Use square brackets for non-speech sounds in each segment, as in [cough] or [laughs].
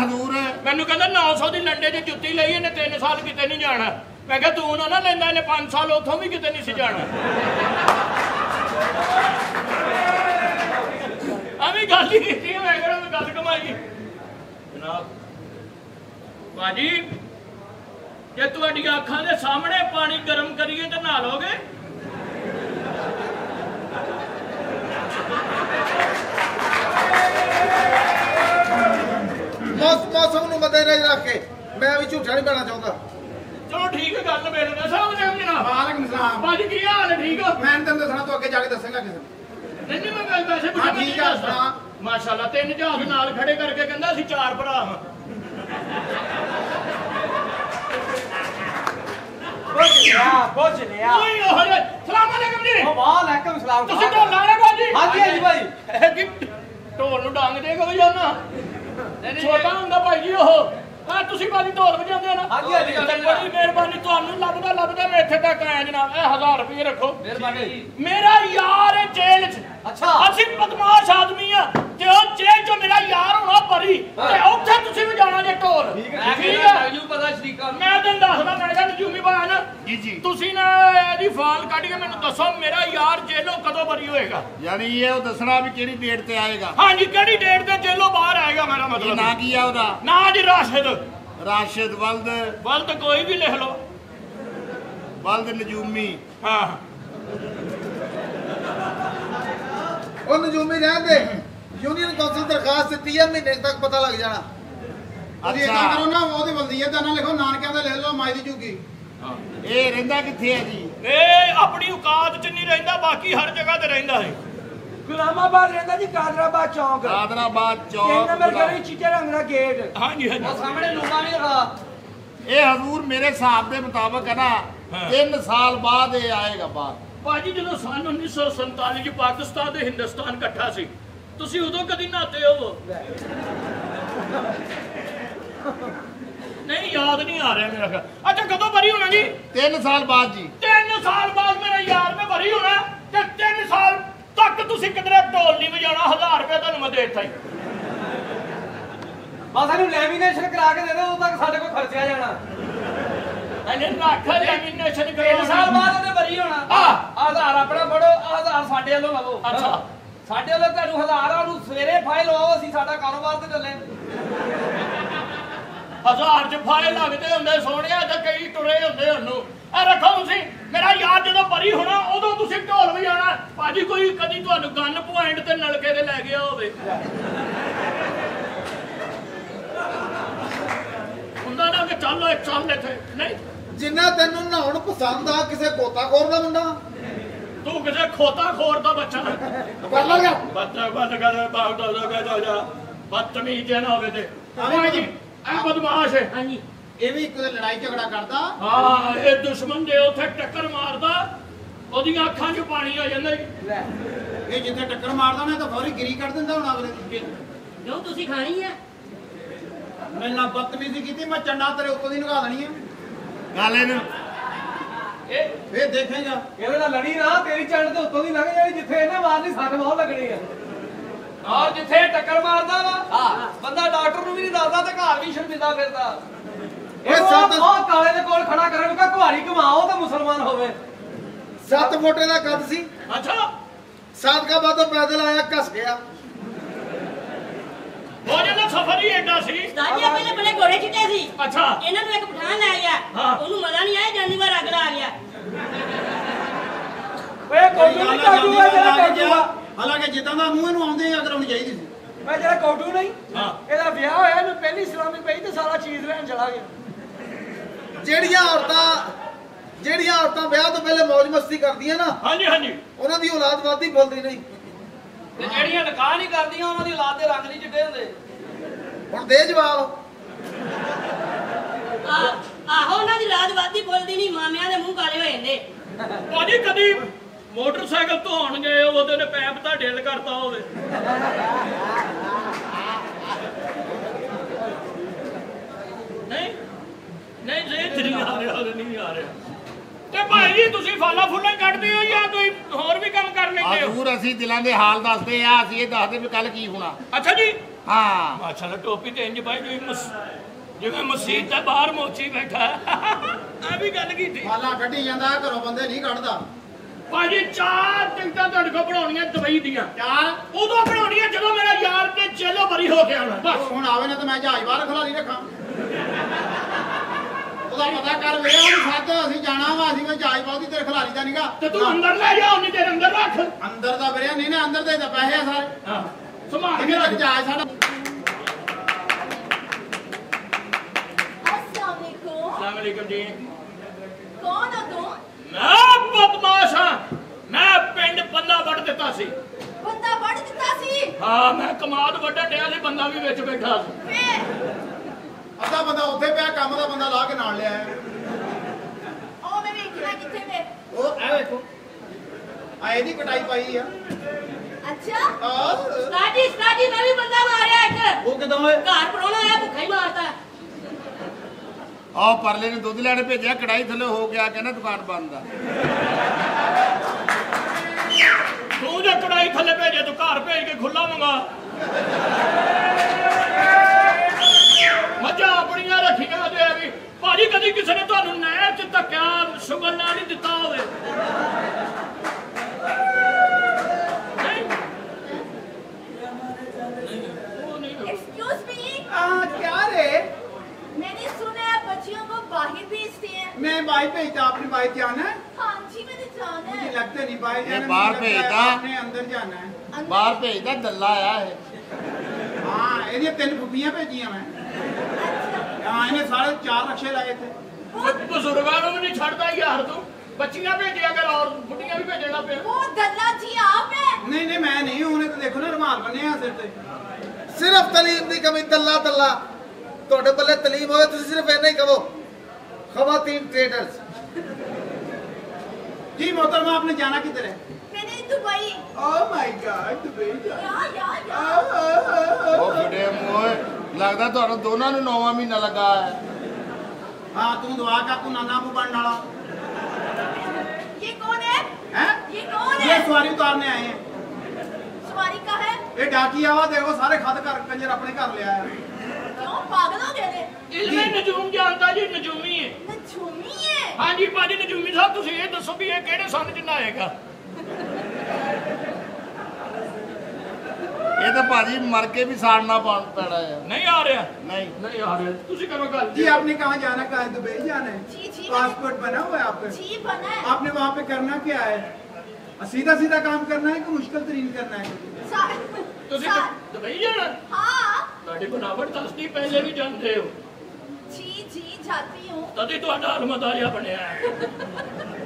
ਹਜ਼ੂਰ ਮੈਨੂੰ ਕਹਿੰਦਾ 900 ਦੀ ਲੰਡੇ 'ਚ ਜੁੱਤੀ ਲਈ ਇਹਨੇ 3 ਸਾਲ ਕਿਤੇ ਨਹੀਂ ਜਾਣਾ। ਮੈਂ ਕਿਹਾ ਤੂੰ ਨਾ ਨਾ ਲੈਂਦਾ ਇਹਨੇ 5 ਸਾਲ ਉੱਥੋਂ ਵੀ ਕਿਤੇ ਨਹੀਂ ਸੀ ਜਾਣਾ। ਐਵੇਂ ਗੱਲ ਹੀ ਕੀਤੀ ਮੈਂ ਕਿਹਾ ਮੈਂ ਗੱਲ ਕਮਾਈ। ਜਨਾਬ। ਬਾਜੀ ਜੇ ਤੁਹਾਡੀਆਂ ਅੱਖਾਂ ਦੇ ਸਾਹਮਣੇ ਪਾਣੀ ਗਰਮ ਕਰੀਏ ਤਾਂ ਨਹਾ ਲੋਗੇ ਮੌਸਮ ਨੂੰ ਮੱਦੇਨਜ਼ਰ ਰੱਖ ਕੇ ਮੈਂ ਵੀ ਝੂਠਾ ਨਹੀਂ ਪੈਣਾ ਚਾਹੁੰਦਾ। ਚਲੋ ਠੀਕ ਹੈ ਗੱਲ ਮੇਰੇ ਨਾਲ ਸਭ ਨੇ ਜਨਾਬ ਵਾਲੇਕਮ ਸਲਾਮ ਬਾਜੀ ਕੀ ਹਾਲ ਹੈ? ਠੀਕ ਹੋ? ਮੈਂ ਤੈਨੂੰ ਦੱਸਣਾ ਤੂੰ ਅੱਗੇ ਜਾ ਕੇ ਦੱਸੇਂਗਾ ਕਿਸੇ ਨੂੰ। ਨਹੀਂ ਨਹੀਂ ਮੈਂ ਗੱਲ ਵੈਸੇ ਪੁੱਛਿਆ ਹਾਂ, ਠੀਕ ਆ। ਮਾਸ਼ਾਅੱਲਾ ਤਿੰਨ ਜਹਾਜ਼ ਨਾਲ ਖੜੇ ਕਰਕੇ ਕਹਿੰਦਾ ਅਸੀਂ ਚਾਰ ਭਰਾ ਹਾਂ। ਪੁੱਛ ਲਿਆ ਓਏ ਲੈ ਸਲਾਮ ਅਲੈਕਮ ਜੀ। ਵਾਲੇਕਮ ਸਲਾਮ ਤੁਸੀਂ ਢੋਲ ਲਾ ਰਹੇ ਬਾਜੀ ਹਾਂਜੀ, ਹਾਂਜੀ ਭਾਈ। ਢੋਲ ਨੂੰ ਡਾਂਗ ਦੇ ਕੇ ਵਜਾਉਣਾ? ਛੋਟਾ ਹੁੰਦਾ ਭਾਈ ਜੀ ਉਹ। ਆ ਤੁਸੀਂ ਬਾਜੀ ਢੋਲ ਵਜਾਉਂਦੇ ਹੋ ਨਾ? ਹਾਂਜੀ, ਹਾਂਜੀ, ਤੇ ਹਾਂਜੀ। ਬੜੀ ਮਿਹਰਬਾਨੀ ਤੁਹਾਨੂੰ ਲੱਭਦਾ ਲੱਭਦਾ ਮੈਂ ਇੱਥੇ ਤੱਕ ਆਇਆ ਜਨਾਬ। ਇਹ 1000 ਰੁਪਏ ਰੱਖੋ। ਮਿਹਰਬਾਨੀ। ਮੇਰਾ ਯਾਰ ਹੈ ਜੇਲ੍ਹ 'ਚ। ਅੱਛਾ। ਅਸੀਂ ਬਦਮਾਸ਼ ਆਦਮੀ ਆ। ਤੇ ਉਹ ਜੇਲ੍ਹ 'ਚ ਮੇਰਾ ਯਾਰ ਹੋਣਾ ਪਰੀ। ਤੇ ਉੱਥੇ ਤੁਸੀਂ ਵੀ ਜਾਣਾ ਜੇ ਢੋਲ। ਠੀਕ ਠੀਕ ਹੈ। ਹੈ ਮੈਨੂੰ ਪਤਾ ਸ਼ਰੀਕਾ ਮੈਂ ਤੈਨੂੰ ਦੱਸਦਾ ਮੈਂ ਕਿਹਾ ਜੂਮੀ ਬਾਨ ਜੀ ਜੀ। ਤੁਸੀਂ ਨਾ ਇਹਦੀ ਫਾਲ ਕੱਢ ਕੇ ਮੈਨੂੰ ਦੱਸੋ ਮੇਰਾ ਯਾਰ ਜੇਲੋਂ ਕਦੋਂ ਬਰੀ ਹੋਏਗਾ? ਯਾਨੀ ਇਹ ਉਹ ਦੱਸਣਾ ਵੀ ਕਿਹੜੀ ਡੇਟ ਤੇ ਆਏਗਾ? ਹਾਂਜੀ ਕਿਹੜੀ ਡੇਟ ਤੇ ਜੇਲੋਂ ਬਾਹਰ ਆਏਗਾ ਮੇਰਾ ਮਤਲਬ? ਨਾਂ ਕੀ ਆ ਉਹਦਾ? ਨਾ ਜੀ ਰਾਸ਼ਦ। ਰਾਸ਼ਦ ਵਲਦ? ਬਲਦ ਕੋਈ ਵੀ ਲਿਖ ਲਓ। ਵਲਦ ਨਜੂਮੀ। ਹਾਂ। ਉਹ ਨਜੂਮੀ ਰਹਿਣ ਦੇ ਯੂਨੀਅਨ ਕੌਂਸਲ ਦਰਖਾਸਤ ਦਿੱਤੀ ਹੈ ਮਹੀਨੇ ਤੱਕ ਪਤਾ ਲੱਗ ਜਾਣਾ। ਏਦਾਂ ਕਰੋ ਨਾ ਉਹਦੀ ਬਲਦੀਅਤ ਦਾ ਨਾ ਲਿਖੋ ਨਾਨਕਿਆਂ ਦਾ ਲਿਖ ਲਓ ਮਾਈ ਦੀ ਝੁੱਗੀ ਇਹ ਰਹਿੰਦਾ ਕਿੱਥੇ ਹੈ ਜੀ? ਇਹ ਆਪਣੀ ਔਕਾਤ 'ਚ ਨਹੀਂ ਰਹਿੰਦਾ ਬਾਕੀ ਹਰ ਜਗ੍ਹਾ ਤੇ ਰਹਿੰਦਾ ਹੈ। ਗੁਲਾਮਾਬਾਦ ਰਹਿੰਦਾ ਜੀ ਕਾਦਰਾਬਾਦ ਚੌਂਕ। ਕਾਦਰਾਬਾਦ ਤਿੰਨ ਚੌਕ ਨੰਬਰ ਗਲੀ ਚਿੱਟੇ ਰੰਗ ਦਾ ਗੇਟ। ਹਾਂਜੀ ਹਾਂਜੀ। ਉਹ ਸਾਹਮਣੇ ਲੂਣਾ ਵੀ ਰਹਾ ਇਹ ਹਜ਼ੂਰ ਮੇਰੇ ਹਿਸਾਬ ਦੇ ਮੁਤਾਬਕ ਹੈ ਨਾ ਹਾਂ। 3 ਸਾਲ ਬਾਅਦ ਇਹ ਆਏਗਾ ਬਾਹਰ। ਭਾਜੀ ਜਦੋਂ ਸਨ 1947 ਚ ਪਾਕਿਸਤਾਨ ਤੇ ਹਿੰਦੁਸਤਾਨ ਇਕੱਠਾ ਸੀ ਤੁਸੀਂ ਉਦੋਂ ਕਦੀ ਨਹਾਤੇ ਹੋ? ਯਾਦ ਨਹੀਂ ਆ ਰਿਹਾ ਮੇਰਾ ਖਿਆਲ। ਅੱਛਾ ਕਦੋਂ ਬਰੀ ਹੋਣਾ ਜੀ? 3 ਸਾਲ ਬਾਅਦ ਜੀ। ਤਿੰਨ ਸਾਲ ਬਾਅਦ ਮੇਰਾ ਯਾਰ ਮੈਂ ਬਰੀ ਹੋਣਾ ਤੇ ਤਿੰਨ ਸਾਲ ਤੱਕ ਤੁਸੀਂ ਕਿਧਰੇ ਢੋਲ ਨਹੀਂ ਵਜਾਉਣਾ? 1000 ਰੁਪਏ ਤੁਹਾਨੂੰ ਮੈਂ ਦੇ ਦਿੱਤਾ ਹੀ ਬਸ ਸਾਨੂੰ ਲੈਮੀਨੇਸ਼ਨ ਕਰਾ ਕੇ ਦੇ ਦਿਓ ਉਦੋਂ ਤੱਕ ਸਾਡੇ ਕੋਲ ਖਰਚਿਆ ਜਾਣਾ। ਇਹਨੇ ਰੱਖ ਲੈਮੀਨੇਸ਼ਨ ਤਿੰਨ ਕਰੋ ਸਾਲ ਬਾਅਦ ਉਹਨੇ ਬਰੀ ਹੋਣਾ। ਹਾਂ। ਆਧਾਰ ਆਪਣਾ ਫੜੋ ਆਧਾਰ ਸਾਡੇ ਵੱਲੋਂ ਲਵੋ। ਅੱਛਾ। ਸਾਡੇ ਵੱਲੋਂ ਤੁਹਾਨੂੰ ਹਜ਼ਾਰ ਆ ਉਹਨੂੰ ਸਵੇਰੇ ਫਾਈਲ ਲਵਾਓ ਅਸੀਂ ਸਾਡਾ ਕਾਰੋਬਾਰ ਤੇ ਚੱਲੇ। ਹਜ਼ਾਰ ਚ ਫਾਇਲ ਲੱਗਦੇ ਹੁੰਦੇ ਸੋਹਣਿਆ ਤੇ ਕਈ ਤੁਰੇ ਹੁੰਦੇ ਉਹਨੂੰ। ਇਹ ਰੱਖੋ ਤੁਸੀਂ ਮੇਰਾ ਯਾਰ ਜਦੋਂ ਬਰੀ ਹੋਣਾ ਉਦੋਂ ਤੁਸੀਂ ਢੋਲ ਵਜਾਉਣਾ ਭਾਜੀ ਕੋਈ ਕਦੀ ਤੁਹਾਨੂੰ ਗਨ ਪੁਆਇੰਟ ਤੇ ਨਲਕੇ ਤੇ ਲੈ ਗਿਆ ਹੋਵੇ। ਹੁੰਦਾ ਨਾ ਕਿ ਚੱਲ ਓਏ ਚੱਲ ਇੱਥੇ। ਨਹੀਂ। ਜਿੰਨਾ ਤੈਨੂੰ ਨਹਾਉਣ ਪਸੰਦ ਆ ਕਿਸੇ ਗੋਤਾਖੋਰ ਦਾ ਮੁੰਡਾ? ਤੂੰ ਕਿਸੇ ਖੋਤਾ ਖੋਰ ਦਾ ਬੱਚਾ ਕਰ ਲਾਂਗਾ ਬੱਚਾ ਬੰਦ ਕਰ ਬਾਹਰ ਦਾ ਲਗਾ ਜਾ ਜਾ। ਬਦਤਮੀਜ਼ ਨਾ ਹੋਵੇ ਤੇ। ਆਵੇਂ ਜੀ। ਇਹ ਬਦਮਾਸ਼ ਹੈ। ਹਾਂਜੀ। ਇਹ ਵੀ ਇੱਕ ਲੜਾਈ ਝਗੜਾ ਕਰਦਾ। ਹਾਂ ਇਹ ਦੁਸ਼ਮਣ ਦੇ ਉੱਥੇ ਟੱਕਰ ਮਾਰਦਾ। ਉਹਦੀਆਂ ਅੱਖਾਂ 'ਚ ਪਾਣੀ ਆ ਜਾਂਦਾ ਜੀ। ਇਹ ਜਿੱਥੇ ਟੱਕਰ ਮਾਰਦਾ ਨਾ ਤਾਂ ਫੌਰੀ ਗਿਰੀ ਕੱਢ ਦਿੰਦਾ ਹੁਣ ਅਗਲੇ ਦੀ ਜੋ ਤੁਸੀਂ ਖਾਣੀ ਹੈ ਮੇਰੇ ਨਾਲ ਬਦਤਮੀਜ਼ੀ ਕੀਤੀ ਮੈਂ ਚੰਡਾ ਤੇਰੇ ਉੱਤੋਂ ਦੀ ਨਗਾ ਦੇਣੀ ਆ। ਗੱਲ ਇਹਨੂੰ ਇਹ ਫੇਰ ਦੇਖੇਗਾ। ਇਹਦੇ ਨਾਲ ਲੜੀ ਨਾ ਤੇਰੀ ਚੰਡ ਤੇ ਉੱਤੋਂ ਦੀ ਲੰਘ ਜਾਣੀ ਜਿੱਥੇ ਇਹਨੇ ਮਾਰਨੀ ਸਾਡੇ ਬਹੁਤ ਲੱਗਣੀ ਆ। ਔਰ ਜਿੱਥੇ ਟੱਕਰ ਮਾਰਦਾ ਵਾ ਬੰਦਾ ਡਾਕਟਰ ਨੂੰ ਵੀ ਨਹੀਂ ਦੱਸਦਾ ਤੇ ਘਰ ਵੀ ਸ਼ਰਮਿੰਦਾ ਫਿਰਦਾ। ਇਹ ਸੱਤ- ਉਹ ਕਾਲੇ ਦੇ ਕੋਲ ਖੜਾ ਕਰਨ ਕਾ ਕੁਹਾੜੀ ਘਮਾਓ ਤੇ ਮੁਸਲਮਾਨ ਹੋਵੇ। 7 ਫੁੱਟ ਦਾ ਕੱਦ ਸੀ। ਅੱਛਾ। ਸਾਦਕਾ ਬਾਦੋਂ ਪੈਦਲ ਆਇਆ ਕੱਸ ਗਿਆ। ਉਹ ਜਿਹੜਾ ਸਫ਼ਰ ਹੀ ਐਡਾ ਸੀ। ਦਾਦੀ ਪਹਿਲੇ ਬੜੇ ਘੋੜੇ ਚਿੱਟੇ ਸੀ। ਅੱਛਾ। ਇਹਨਾਂ ਨੂੰ ਇੱਕ ਪਠਾਨ ਲੈ ਗਿਆ। ਉਹਨੂੰ ਮਜ਼ਾ ਨਹੀਂ ਆਇਆ ਜਾਂਦੀ ਵਾਰ ਅਗਲਾ ਆ ਗਿਆ। ਓਏ ਕੋਟੂ ਨਹੀਂ ਕਾਟੂ ਆ ਜਿਹੜਾ ਕਾਟੂ ਆ ਹਾਲਾਂਕਿ ਜਿੱਦਾਂ ਦਾ ਮੂੰਹ ਇਹਨੂੰ ਆਉਂਦੇ ਆ ਕਰਾਉਣੀ ਚਾਹੀਦੀ ਸੀ। ਮੈਂ ਜਿਹੜਾ ਕੋਟੂ ਨਹੀਂ ਹਾਂ। ਇਹਦਾ ਵਿਆਹ ਹੋਇਆ ਇਹਨੂੰ ਪਹਿਲੀ ਸਲਾਮੀ ਪਈ ਤੇ ਸਾਰਾ ਚੀਜ਼ ਲੈਣ ਚਲਾ ਗਿਆ। ਜਿਹੜੀਆਂ ਔਰਤਾਂ ਜਿਹੜੀਆਂ ਔਰਤਾਂ ਵਿਆਹ ਤੋਂ ਪਹਿਲੇ ਮौज ਮਸਤੀ ਕਰਦੀਆਂ ਨਾ ਹਾਂਜੀ ਹਾਂਜੀ। ਉਹਨਾਂ ਦੀ ਔਲਾਦ ਵੱਧਦੀ ਬੋਲਦੀ ਨਹੀਂ। ਤੇ ਜਿਹੜੀਆਂ ਨਿਕਾਹ ਨਹੀਂ ਕਰਦੀਆਂ ਉਹਨਾਂ ਦੀ ਔਲਾਦ ਦੇ ਰੰਗ ਨਹੀਂ ਚਿੱਟੇ ਹੁੰਦੇ। ਹੁਣ ਦੇ ਜਵਾਬ। ਆ- ਆਹੋ ਉਹਨਾਂ ਦੀ ਰਾਤ ਵਾਦੀ ਬੋਲਦੀ ਨਹੀਂ ਮਾਮਿਆਂ ਦੇ ਮੂੰਹ ਕਾਲੇ ਹੋ ਜਾਂਦੇ। ਭਾਜੀ ਕਦੀ ਮੋਟਰਸਾਈਕਲ ਧੋਣ ਗਏ ਉਹਦੇ ਨੇ ਪੈਪ ਤਾਂ ਢਿੱਲ ਕਰਤਾ ਹੋਵੇ ਨਹੀਂ ਨਹੀਂ ਜੇ ਨਹੀਂ ਆ ਰਿਹਾ ਨਹੀਂ ਆ ਰਿਹਾ। ਤੇ ਭਾਈ ਜੀ ਤੁਸੀਂ ਫਾਲਾ ਫੁੱਲਾਂ ਹੀ ਕੱਢਦੇ ਹੋ ਜਾਂ ਕੋਈ ਹੋਰ ਵੀ ਕੰਮ ਕਰ ਲੈਂਦੇ ਹੋ? ਹਜ਼ੂਰ ਅਸੀਂ ਦਿਲਾਂ ਦੇ ਹਾਲ ਦੱਸਦੇ ਆ ਅਸੀਂ ਇਹ ਦੱਸਦੇ ਵੀ ਕੱਲ ਕੀ ਹੋਣਾ। ਅੱਛਾ ਜੀ। ਹਾਂ। ਮਾਸ਼ਾਅੱਲਾ ਟੋਪੀ ਤੇ ਇੰਜ ਭਾਈ ਮਸ ਜਿਵੇਂ ਮਸਜਿਦ ਦੇ ਬਾਹਰ ਮੋਚੀ ਬੈਠਾ। ਆ ਵੀ ਗੱਲ ਕੀਤੀ। ਹਾਲਾਂ ਕੱਢੀ ਜਾਂਦਾ ਘਰੋਂ ਬੰਦੇ ਨਹੀਂ ਕੱਢਦਾ। ਭਾਜੀ ਚਾਰ ਟਿਕਟਾਂ ਤੁਹਾਡੇ ਕੋਲ ਬਣਾਉਣੀਆਂ ਦੁਬਈ ਦੀਆਂ। ਚਾਰ? ਉਦੋਂ ਬਣਾਉਣੀਆਂ ਜਦੋਂ ਮੇਰਾ ਯਾਰ ਤੇ ਜੇਲੋਂ ਬਰੀ ਹੋ ਕੇ ਆਉਣਾ ਬਸ ਹੁਣ ਆਵੇ ਨਾ ਤਾਂ ਮੈਂ ਜਹਾਜ਼ ਬਾਹਰ ਖਲਾਰੀ ਰੱਖਾਂ। ਉਹਦਾ ਪਤਾ ਕਰ ਵੇ ਉਹਨੂੰ ਸੱਦ ਅਸੀਂ ਜਾਣਾ ਵਾ ਅਸੀਂ ਕੋਈ ਜਹਾਜ਼ ਬਾਹਰ ਦੀ ਤੇਰੇ ਖਲਾਰੀ ਦਾ ਨਹੀਂਗਾ ਤੇ ਤੂੰ ਅੰਦਰ ਲੈ ਜਾ ਉਹਨੇ ਤੇਰੇ ਅੰਦਰ ਰੱਖ। ਅੰਦਰ ਦਾ ਵੀਰਿਆ ਨਹੀਂ ਨਾ ਅੰਦਰ ਦੇ ਤਾਂ ਪੈਸੇ ਆ ਸਾਰੇ। ਹਾਂ ਸੰਭਾਲ ਕੇ ਰੱਖ। ਜਹਾਜ਼ ਸਾਡਾ? ਅਸਲਾਮ ਅਲੈਕੁਮ। ਜੀ। ਕੌਣ ਹੋ ਤੂੰ? ਮੈਂ ਬਦਮਾਸ਼ਾ ਬੰਦਾ ਵੱਢ ਦਿੱਤਾ ਸੀ। ਬੰਦਾ ਵੱਢ ਦਿੱਤਾ ਸੀ? ਹਾਂ ਮੈਂ ਕਮਾਦ ਵੱਢਣ ਡਿਆ ਸੀ ਬੰਦਾ ਵੀ ਵਿੱਚ ਬੈਠਾ ਸੀ। ਅੱਧਾ ਬੰਦਾ ਉੱਥੇ ਪਿਆ ਕੰਮ ਦਾ ਬੰਦਾ ਲਾ ਕੇ ਨਾਲ ਲਿਆ ਹੈ। ਉਹ ਮੈਂ ਵੇਖਣਾ ਕਿੱਥੇ ਵੇ ਉਹ ਐ ਵੇਖੋ। ਆ ਇਹਦੀ ਕਟਾਈ ਪਾਈ ਆ। ਅੱਛਾ? ਆਹ। ਸਾਡੀ ਸਾਡੀ ਮੈਂ ਵੀ ਬੰਦਾ ਮਾਰਿਆ ਇੱਕ। ਉਹ ਕਿਦਾਂ ਓਏ ਘਰ ਪਰੋਣਾ ਆਇਆ ਭੁੱਖਾ ਹੀ ਮਾਰਦਾ ਆ ਪਰਲੇ ਨੇ ਦੁੱਧ ਲੈਣ ਭੇਜਿਆ ਕੜਾਈ ਥੱਲੇ ਹੋ ਗਿਆ ਕਹਿੰਦਾ ਦੁਕਾਨ ਬੰਦ ਆ। ਤੂੰ ਜੇ ਕੜਾਈ ਥੱਲੇ ਭੇਜੇ ਤੂੰ ਘਰ ਭੇਜ ਕੇ ਖੁੱਲਾ ਮੰਗਾ ਮੱਝਾਂ ਆਪਣੀਆਂ ਰੱਖੀਆਂ ਜੇ ਵੀ ਭਾਜੀ ਕਦੀ ਕਿਸੇ ਨੇ ਤੁਹਾਨੂੰ ਨਹਿਰ ਚ ਧੱਕਿਆ ਸ਼ੁਗਰ ਨਾਲ ਨਹੀਂ ਦਿੱਤਾ ਹੋਵੇ ਨਹੀਂ ਉਹ ਨਹੀਂ एक्सक्यूज मी ਆ क्या रे मैंने सुना है बच्चियों को बाहर भेजते हैं मैं भाई भेजता अपनी भाई जाना है हाँ जी मैंने जाना मुझे है लगता नहीं भाई ये जाना बाहर मुझे लगता है भेजता। आपने अंदर जाना है अंदर- ਬਾਹਰ ਭੇਜਦਾ ਦੱਲਾ ਆ ਇਹ हाँ ਇਹਦੀਆਂ ਤਿੰਨ ਫੁੱਫੀਆਂ ਭੇਜੀਆਂ ਮੈਂ अच्छा ਹਾਂ ਇਹਨੇ ਸਾਰੇ ਚਾਰ ਰਕਸ਼ੇ ਲਾਏ ਥੇ ਬ- ਬਜ਼ੁਰਗਾਂ ਨੂੰ ਵੀ ਨਹੀਂ ਛੱਡਦਾ ਯਾਰ ਤੂੰ ਬੱਚੀਆਂ ਭੇਜਿਆ ਕਰ ਔਰ ਬੁੱਢੀਆਂ ਵੀ ਭੇਜਣਾ ਪਿਆ वो दल्ला जी आप है ਨਹੀਂ ਨਹੀਂ ਮੈਂ ਨਹੀਂ ਉਹਨੇ ਤਾਂ ਦੇਖੋ ਨਾ ਰੁਮਾਲ ਬੰਨਿਆ ਸਿਰ ਤੇ ਸਿਰਫ ਤਲੀਮ ਦੀ ਕਮੀ ਦੱਲਾ ਦੱਲਾ ਤੁਹਾਡੇ ਬੱਲੇ ਤਲੀਮ ਹੋਵੇ ਤੁਸੀਂ ਸਿਰਫ ਇੰਨਾ ਹੀ ਕਹੋ ਖਵਾਤੀਨ ਟ੍ਰੇਡਰਸ जी मोहतरमा आपने जाना किधर है मैंने Dubai oh my god Dubai yeah yeah yeah ਉਹ ਫਿੜੇ ਮੋਏ ਲੱਗਦਾ ਤੁਹਾਨੂੰ ਦੋਨਾਂ ਨੂੰ ਨੌਵਾਂ ਮਹੀਨਾ ਲੱਗਾ ਹੈ हाँ तू दुआ कर तू नाना अबू बनने वाला ये कौन है हैं ये कौन ये है सवारी उतारने आए हैं सवारी का है ये डाकिया वा देखो सारे खत कर कंजर अपने घर ले आया क्यों पागल हो गए थे ਇਲਮੇ ਨਜੂਮ ਜਾਣਦਾ ਜੀ ਨਜੂਮੀ ਹੈ नजूमी है ਹਾਂਜੀ ਭਾਜੀ ਨਜੂਮੀ ਸਾਹਿਬ ਤੁਸੀਂ ਇਹ ਦੱਸੋ ਵੀ ਇਹ ਕਿਹੜੇ ਸੰਨ ਚ ਆਏਗਾ ਇਹ ਤਾਂ ਭਾਜੀ ਮਰ ਕੇ ਵੀ ਸਾੜਨਾ ਪਾਉਣ ਪੈਣਾ ਆ ਨਹੀਂ ਆ ਰਿਹਾ ਨਹੀਂ ਨਹੀਂ ਆ ਰਿਹਾ ਤੁਸੀਂ ਕਰੋ ਗੱਲ जी आपने कहाँ जाना कहाँ है दुबई जाना है जी जी पासपोर्ट बना हुआ है आपका जी बना है आपने वहाँ पे करना क्या है सीधा सीधा काम करना है कि मुश्किल तरीन करना है सा- ਤੁਸੀਂ सा- ਦੁਬਈ ਜਾਣਾ हाँ ਤੁਹਾਡੀ ਬਣਾਵਟ ਦੱਸਦੀ ਪਹਿਲੇ ਵੀ ਜਾਂਦੇ ਹੋ जी जी जाती हूँ ਤਦ ਹੀ ਤੁਹਾਡਾ ਅਲਮਦਾਰਿਆ ਬਣਿਆ ਹੈ ये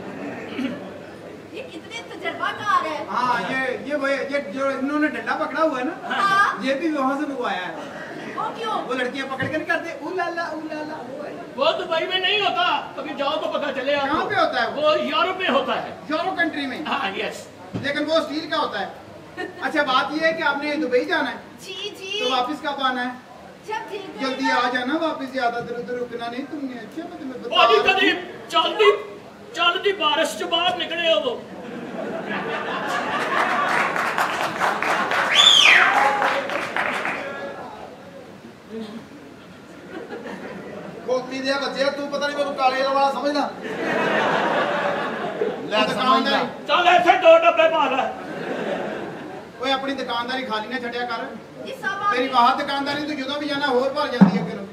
कितने तजर्बाकार है। हाँ ये ये वो ये जो इन्होंने डंडा पकड़ा हुआ है ना हाँ? ये भी वहाँ से मंगवाया है। वो क्यों? वो लड़कियाँ पकड़ के नहीं करते। उलाला उलाला वो दुबई में नहीं होता कभी जाओ तो पता चले कहाँ पे होता है वो, यूरोप में होता है। यूरोप कंट्री में? हाँ यस लेकिन वो स्टील का होता है। अच्छा बात ये है कि आपने दुबई जाना है [laughs] जी जी। तो वापस कब आना है? जल्दी आ जाना वापस ज़्यादा देर उधर रुकना नहीं तुमने। अच्छा मैं तुम्हें मतलब चलती चलती बारिश से बाहर निकले हो ਕੋਤੀ ਦੇ ਬੱਚੇ ਤੂੰ ਪਤਾ ਨਹੀਂ ਮੈਨੂੰ ਕਾਲੇ ਵਾਲਾ ਸਮਝਦਾ ਲੈ ਸਮਝਦਾ ਚੱਲ ਇੱਥੇ ਦੋ ਡੱਬੇ ਪਾ ਲੈ ਓਏ ਆਪਣੀ ਦੁਕਾਨਦਾਰੀ ਖਾਲੀ ਨਾ ਛੱਡਿਆ ਕਰ ये सब ਤੇਰੀ आपकी ਬਾਹਰ ਦੁਕਾਨਦਾਰੀ ਤੂੰ ਜਦੋਂ ਵੀ ਜਾਣਾ ਹੋਰ ਭਰ ਜਾਂਦੀ ਹੈ ਕਿਲੋ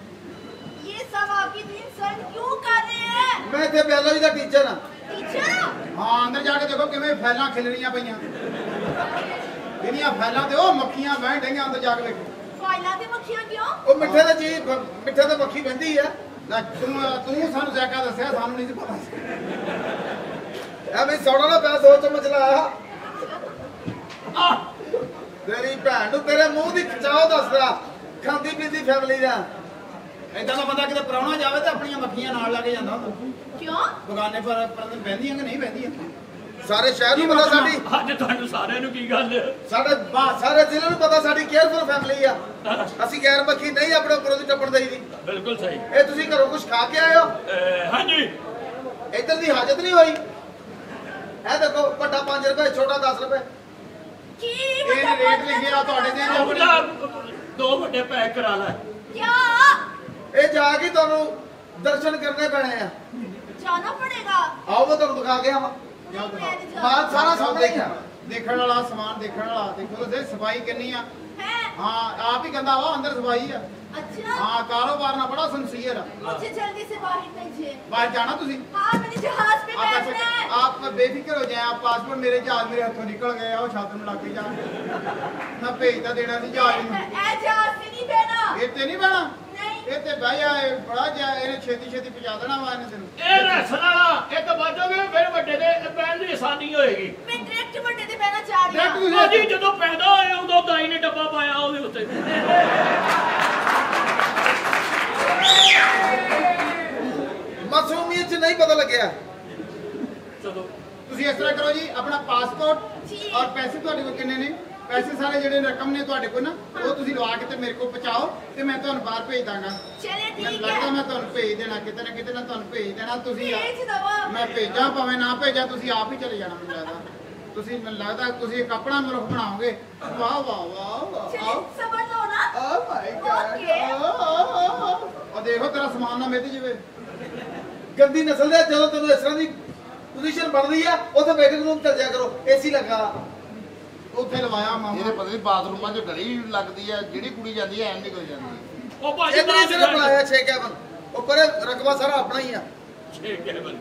ये सब आपकी दिन सर क्यों कर रहे हैं ਮੈਂ ਇੱਥੇ ਬਿਆਲੋਜੀ ਦਾ ਟੀਚਰ ਹਾਂ टीचर ਹਾਂ ਅੰਦਰ ਜਾ ਕੇ ਦੇਖੋ ਕਿਵੇਂ ਫੈਲਾਂ ਖਿਲਰੀਆਂ ਪਈਆਂ। ਇਹਦੀਆਂ ਫੈਲਾਂ ਤੇ ਉਹ ਮੱਖੀਆਂ ਬਹਿ ਡਈਆਂ ਅੰਦਰ ਜਾ ਕੇ ਵੇਖੋ। ਫਾਇਲਾਂ ਤੇ ਮੱਖੀਆਂ ਕਿਉਂ? ਉਹ ਮਿੱਠੇ ਦਾ ਚੀਜ਼ ਮਿੱਠੇ ਦਾ ਮੱਖੀ ਬੰਦੀ ਆ। ਨਾ ਤੂੰ ਤੂੰ ਸਾਨੂੰ ਜਾਇਕਾ ਦੱਸਿਆ ਸਾਨੂੰ ਨਹੀਂ ਪਤਾ। ਐ ਵੀ ਸੌੜਾ ਨਾ ਪੈ ਦੋ ਚਮਚ ਲਾਇਆ ਤੇਰੀ ਭੈਣ ਨੂੰ ਤੇਰੇ ਮੂੰਹ ਦੀ ਚਾਹ ਦੱਸਦਾ ਖਾਂਦੀ ਪੀਂਦੀ ਫੈਮਲੀ ਦਾ। ਐਦਾਂ ਦਾ ਬੰਦਾ ਕਿਤੇ ਪਰਾਉਣਾ ਜਾਵੇ ਤੇ ਆਪਣੀਆਂ ਮੱਖੀਆਂ ਨਾਲ ਲੈ ਕੇ ਜਾਂਦਾ ਹੁੰਦਾ। ਕਿਉਂ? ਬਗਾਨੇ ਪਰ ਪਰ ਬਹਿੰਦੀਆਂ ਕਿ ਨਹੀਂ ਬਹਿੰਦੀਆਂ? ਸਾਰੇ ਸ਼ਹਿਰ ਨੂੰ ਪਤਾ ਸਾਡੀ ਅੱਜ ਤੁਹਾਨੂੰ ਸਾਰਿਆਂ ਨੂੰ ਕੀ ਗੱਲ? ਸਾਡੇ ਸਾਰੇ ਜ਼ਿਲ੍ਹੇ ਨੂੰ ਪਤਾ ਸਾਡੀ ਕੇਅਰਫੁਲ ਫੈਮਿਲੀ ਆ। ਅਸੀਂ ਗੈਰ ਮੱਖੀ ਨਹੀਂ ਆਪਣੇ ਉੱਪਰੋਂ ਦੀ ਟੱਪਣ ਦੇਈ ਦੀ ਬਿਲਕੁਲ ਸਹੀ। ਇਹ ਤੁਸੀਂ ਘਰੋਂ ਕੁਝ ਖਾ ਕੇ ਆਏ ਹੋ ਹਾਂਜੀ। ਇੱਧਰ ਦੀ ਹਾਜਤ ਨਹੀਂ ਹੋਈ। ਇਹ ਦੇਖੋ ਵੱਡਾ 5 ਰੁਪਏ ਛੋਟਾ 10 ਰੁਪਏ। ਕੀ ਇਹ ਰੇਟ ਲਿਖਿਆ ਤੁਹਾਡੇ ਦੇ ਦੋ ਵੱਡੇ ਪੈਕ ਕਰਾ ਲੈ। ਕਿਆ ਇਹ ਜਾ ਕੇ ਤੁਹਾਨੂੰ ਦਰਸ਼ਨ ਕਰਨੇ ਪੈਣੇ ਆ जाना पड़ेगा ਆਓ ਮੈਂ ਤੁਹਾਨੂੰ ਦਿਖਾ ਕੇ ਆਵਾਂ नहीं मैं नहीं जा ਮਾਲ ਸਾਰਾ ਸਾਹਮਣੇ ਹੀ ਆ ਦੇਖਣ ਵਾਲਾ ਸਮਾਨ ਦੇਖਣ ਵਾਲਾ ਦੇਖੋ ਤੇ ਸਫਾਈ ਕਿੰਨੀ ਆ है ਹਾਂ ਆਪ ਹੀ ਗੰਦਾ ਵਾ ਅੰਦਰ ਸਫਾਈ ਆ अच्छा ਹਾਂ ਕਾਰੋਬਾਰ ਨਾਲ ਬੜਾ ਸੰਸੀਅਰ ਆ मुझे जल्दी से बाहर भेजिए ਬਾਹਰ ਜਾਣਾ ਤੁਸੀਂ हाँ मैंने जहाज पे आप बैठना है आप बेफिक्र हो जाए आप पासपोर्ट मेरे जहाज मेरे हाथों निकल गए ਉਹ ਛੱਤ ਨੂੰ ਲੱਗ ਕੇ ਜਾ ਮੈਂ ਭੇਜਦਾ ਦੇਣਾ ਸੀ ਜਹਾਜ਼ ਨੂੰ ए जहाज से नहीं बहना ਇਹ ਤੇ ਨਹੀਂ ਬਹਿਣਾ नहीं ਇਹ ਤੇ ਬਹਿ ਜਾ ਇਹ ਬੜਾ ਜਾ ਇਹਨੇ ਛੇਤੀ ਛੇਤੀ ਪਹੁੰਚਾ ਦੇਣਾ ਵਾ ਇਹਨੇ ਇਹ ਰਸਨ ਵਾਲਾ ਇੱਕ ਵੱਜੋਗੇ ਫਿਰ ਵੱਡੇ ਦੇ ਬਹਿਣ ਦੀ ਆਸਾਨੀ ਹੋਏਗੀ। ਮੈਂ ਡਾਇਰੈਕਟ ਵੱਡੇ ਦੇ ਪੈਣਾ ਚਾਹ ਰਹੀ ਹਾਂ। ਦੇਖੋ ਜੀ ਜਦੋਂ ਪੈਦਾ ਹੋਇਆ ਉਦੋਂ ਦਾਈ ਨੇ ਡੱਬਾ ਪਾਇਆ ਉਹਦੇ ਉੱਤੇ। ਮਾਸੂਮੀਅਤ ਚ ਨਹੀਂ ਪਤਾ ਲੱਗਿਆ। ਚਲੋ। ਤੁਸੀਂ ਇਸ ਤਰ੍ਹਾਂ ਕਰੋ ਜੀ ਆਪਣਾ ਪਾਸਪੋਰਟ ਔਰ ਪੈਸੇ ਤੁਹਾਡੇ ਕੋਲ ਕਿੰਨੇ ਨੇ? ਪੈਸੇ ਸਾਰੇ ਜਿਹੜੇ ਰਕਮ ਨੇ ਤੁਹਾਡੇ ਕੋਲ ਨਾ ਉਹ ਤੁਸੀਂ ਲਵਾ ਕੇ ਤੇ ਮੇਰੇ ਕੋਲ ਪਹੁੰਚਾਓ ਤੇ ਮੈਂ ਤੁਹਾਨੂੰ ਬਾਹਰ ਭੇਜ ਦਾਂਗਾ। ਮੈਨੂੰ ਲੱਗਦਾ ਮੈਂ ਤੁਹਾਨੂੰ ਭੇਜ ਦੇਣਾ ਕਿਤੇ ਨਾ ਕਿਤੇ ਨਾ ਤੁਹਾਨੂੰ ਭੇਜ ਦੇਣਾ ਤੁਸੀਂ ਮੈਂ ਭੇਜਾਂ ਭਾਵੇਂ ਨਾ ਭੇਜਾਂ ਤੁਸੀਂ ਆਪ ਹੀ ਚਲੇ ਜਾਣਾ ਮੈਨੂੰ ਲੱਗਦਾ। ਤੁਸੀਂ ਮੈਨੂੰ ਲੱਗਦਾ ਤੁਸੀਂ ਇੱਕ ਆਪਣਾ ਮੁਲਕ ਬਣਾਓਗੇ। ਵਾਹ ਵਾਹ ਵਾਹ ਵਾਹ। ਆਓ। ਸਬਰ ਲਓ ਨਾ। Oh my god. Okay. ਦੇਖੋ ਤੇਰਾ ਸਮਾਨ ਨਾ ਮਿੱਧ ਜਵੇ। ਗੰਦੀ ਨਸਲ ਦੇ ਜਦੋਂ ਤੈਨੂੰ ਇਸ ਤਰ੍ਹਾਂ ਦੀ ਪੋਜੀਸ਼ਨ ਬਣਦੀ ਆ ਉੱਥੇ ਬੈਠੇ ਨੂੰ ਚੱਲ ਜਾ ਕਰੋ ਏਸੀ ਲੱਗਾ। ਉੱਥੇ ਲਵਾਇਆ ਇਹਦੇ ਮਾਮਾ ਪਤਾ ਨਹੀਂ ਬਾਥਰੂਮਾਂ 'ਚ ਗਲੀ ਲੱਗਦੀ ਆ ਜਿਹੜੀ ਕੁੜੀ ਜਾਂਦੀ ਐ ਐਂ ਨਿਕਲ ਜਾਂਦੀ ਆ। ਉਹ ਭਾਜੀ ਸਿਰਫ ਬਣਾਇਆ 6 ਕੈਬਨ। ਉੱਪਰ ਰਕਬਾ ਸਾਰਾ ਆਪਣਾ ਹੀ ਆ। ਠੀਕ ਹੈ ਬਲ